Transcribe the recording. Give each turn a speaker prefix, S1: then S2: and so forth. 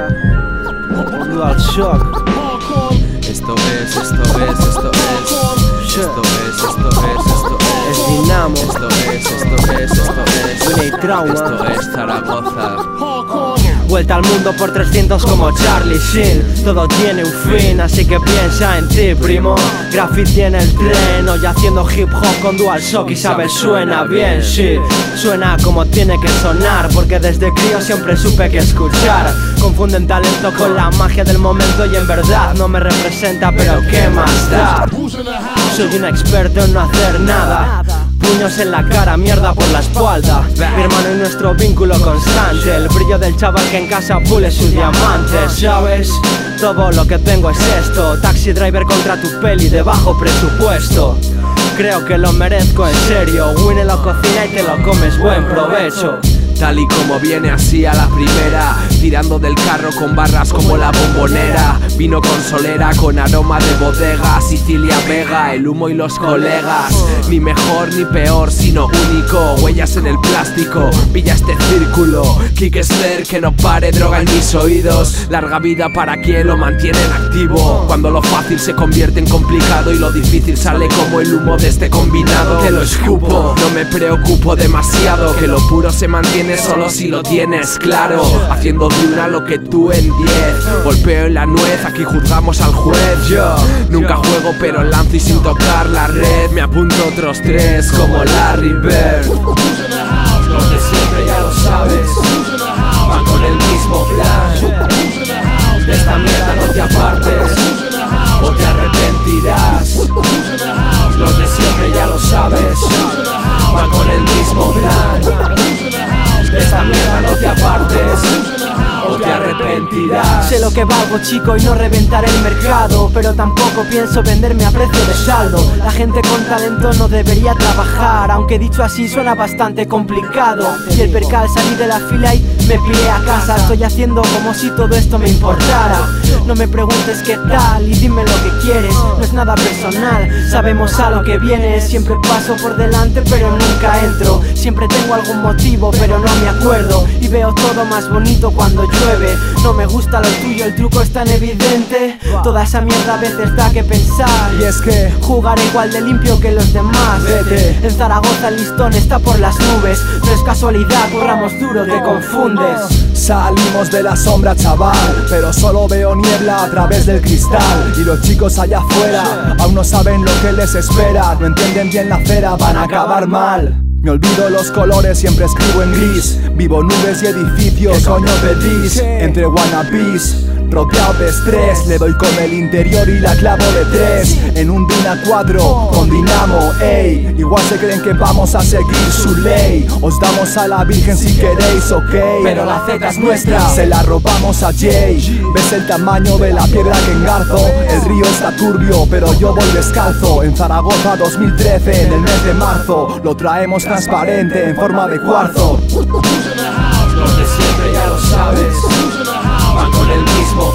S1: acá. Shock.
S2: Esto es, esto es, esto es. Esto es, esto es, esto es.
S1: Es Dinamo.
S2: Esto es, esto es, esto es. Esto es Zaragoza.
S1: Vuelta al mundo por 300 como Charlie Sheen. Todo tiene un fin, así que piensa en ti, primo. Graffiti en el tren, hoy haciendo hip hop con dual shock Y sabes, suena bien, sí. Suena como tiene que sonar Porque desde crío siempre supe que escuchar. Confunden talento con la magia del momento Y en verdad no me representa, pero ¿qué más da? Soy un experto en no hacer nada Puños en la cara, mierda por la espalda. Mi hermano nuestro vínculo constante. El brillo del chaval que en casa pule sus diamantes. ¿Sabes? Todo lo que tengo es esto. Taxi driver contra tu peli de bajo presupuesto. Creo que lo merezco en serio. Winnie lo cocina y te lo comes, buen provecho
S2: Tal y como viene así a la primera. Tirando del carro con barras como la bombonera. Vino con solera, con aroma de bodega. Sicilia Vega, el humo y los colegas. Ni mejor ni peor, sino único. Huellas en el plástico, pilla este círculo. Kick Slayer, que no pare, droga en mis oídos. Larga vida para quien lo mantiene en activo. Cuando lo fácil se convierte en complicado Y lo difícil sale como el humo de este combinado. Que lo escupo, no me preocupo demasiado. Que lo puro se mantiene solo si lo tienes claro. Haciendo de una lo que tú en diez Golpeo en la nuez, aquí juzgamos al juez Yo. Nunca juego pero lanzo y sin tocar la red. Me apunto otros tres como Larry Bird. Los de siempre ya lo sabes. Van con el mismo plan Lo
S1: que valgo chico y no reventar el mercado. Pero tampoco pienso venderme a precio de saldo. La gente con talento no debería trabajar. Aunque dicho así suena bastante complicado. Y el percal salí de la fila y me piré a casa Estoy haciendo como si todo esto me importara. No me preguntes qué tal y dime lo que quieres. No es nada personal, sabemos a lo que vienes. Siempre paso por delante pero nunca entro. Siempre tengo algún motivo pero no me acuerdo. Y veo todo más bonito cuando llueve. No me gusta lo tuyo, el truco es tan evidente Toda esa mierda a veces da que pensar
S3: Y es que
S1: Jugar igual de limpio que los demás
S3: Vete.
S1: En Zaragoza el listón está por las nubes No es casualidad, curramos duro, te confundes
S3: Salimos de la sombra, chaval, pero solo veo niebla a través del cristal. Y los chicos allá afuera aún no saben lo que les espera, no entienden bien la cera, van a acabar mal. Me olvido los colores, siempre escribo en gris. Vivo nubes y edificios, ¿qué coño pedís? Entre wannabes, rodeado de estrés. Le doy con el interior y la clavo de tres. En un Dina 4 con Dinamo, ey. Igual se creen que vamos a seguir su ley. Os damos a la Virgen si queréis, ok. Pero la Z es nuestra, se la robamos a Jay. ¿Ves el tamaño de la piedra que engarzo? El río está turbio, pero yo voy descalzo. En Zaragoza 2013, en el mes de marzo, lo traemos transparente en forma de cuarzo.
S2: Los de siempre ya lo sabes con el mismo